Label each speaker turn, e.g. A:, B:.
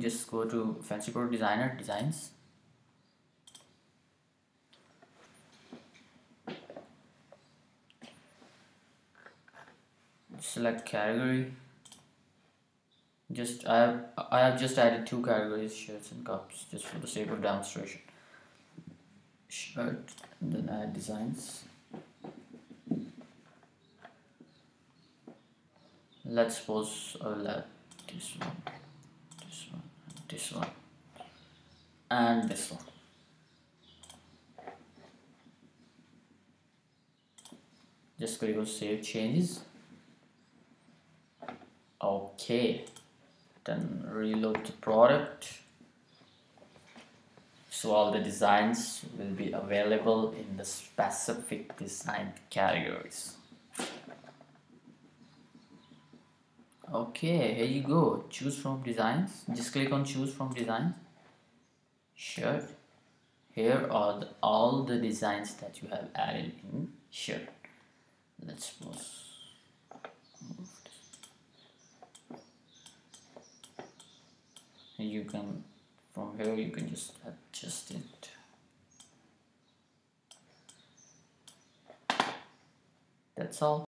A: just go to Fancy Product Designer Designs. Select category. Just I have I have just added two categories shirts and cups just for the sake of demonstration. Shirt and then add designs. Let's suppose I will add this one this one. And this one. Just click on save changes. Okay. Then reload the product. So all the designs will be available in the specific design categories okay here you go. Choose from designs. Just click on choose from designs. Shirt. Here are the, all the designs that you have added in shirt. Let's suppose you can from here you can just adjust it. That's all